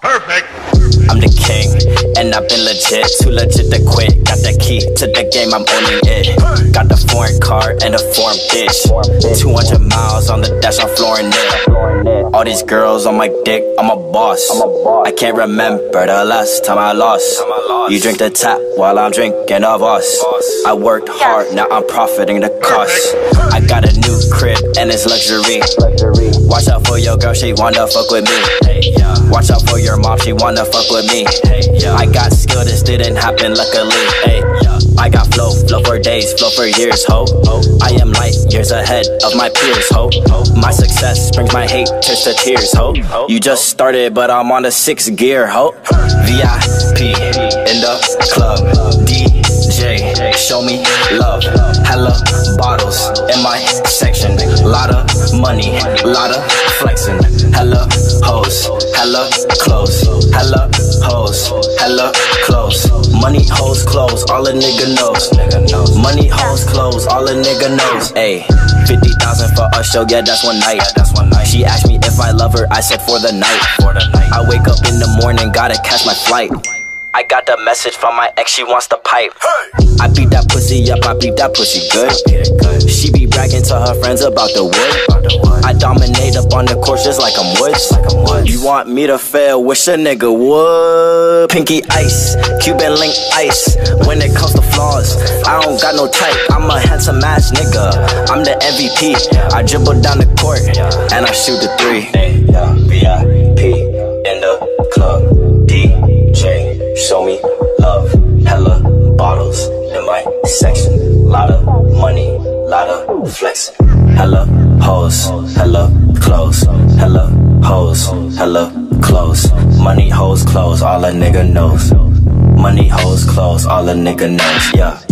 Perfect. I'm the king, and I've been legit, too legit to quit. Got the key to the game, I'm owning it. Got the foreign car and a foreign bitch. 200 miles on the dash, I'm flooring it. All these girls on my dick, I'm a boss. I can't remember the last time I lost. You drink the tap while I'm drinking a Voss. I worked hard, now I'm profiting the cost. I got a new crib and it's luxury. luxury. Watch out for your girl, she wanna fuck with me. hey Watch out for your mom, she wanna fuck with me. hey I got skill, this didn't happen luckily. Hey, I got for days, flow for years, ho. I am light years ahead of my peers, ho. My success brings my hate to tears, ho. You just started, but I'm on the sixth gear, ho. VIP in the club, DJ, show me love. Hella bottles in my section, lot of money, lot of flexing. Hella hoes, hella clothes, hella hoes, hella clothes. Money, hoes, clothes, all a nigga knows. Money, hoes, clothes, all a nigga knows. Ayy, 50,000 for a show, yeah, that's one night. That's one night. She asked me if I love her, I said for the night. For the night. I wake up in the morning, gotta catch my flight. I got the message from my ex, she wants the pipe. I beat that pussy up, I beat that pussy good. She be bragging to her friends about the wood. I dominate up on the course just like I'm woods. You want me to fail, wish a nigga would. Pinky ice, Cuban link ice. When it comes to flaws, I don't got no type. I'm a handsome ass nigga. I'm the MVP. I dribble down the court and I shoot the three. VIP in the club. DJ, show me love. Hella bottles in my section. Lot of money, lot of flexing. Hella hoes, hella clothes. Hella hoes, hella clothes. Money, hoes, clothes, all a nigga knows. Money, hoes, clothes, all a nigga knows. Yeah.